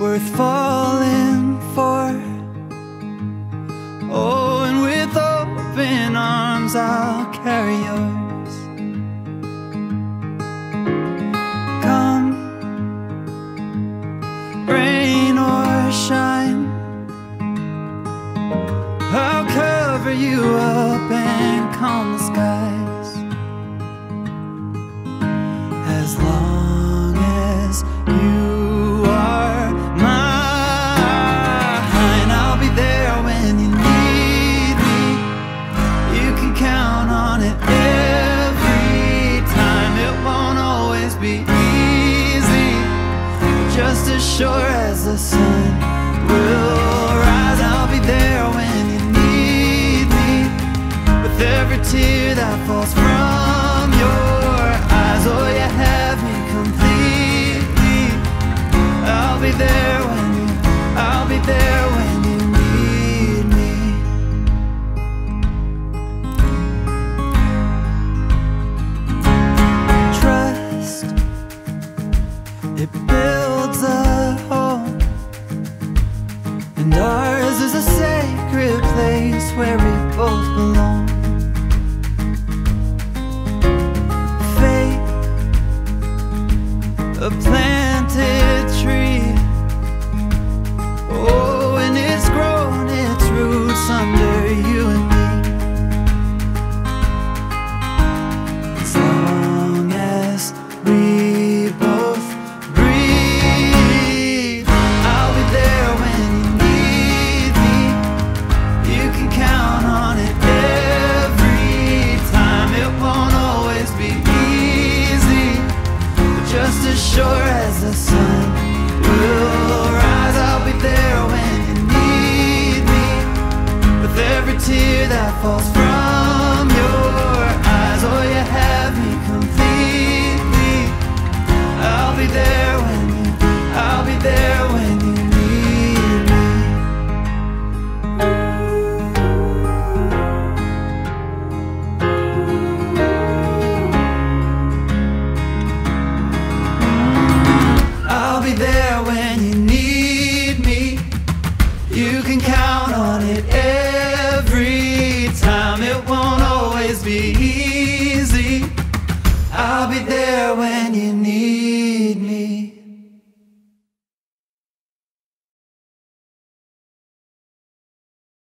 worth falling for. Oh, and with open arms I'll carry you. Just as sure as the sun will rise. I'll be there when you need me, with every tear that falls from your eyes. Oh, you have me completely. I'll be there when you, I'll be there when you need me. Trust, it builds as the sun will rise, I'll be there when you need me. With every tear that falls from it every time. It won't always be easy. I'll be there when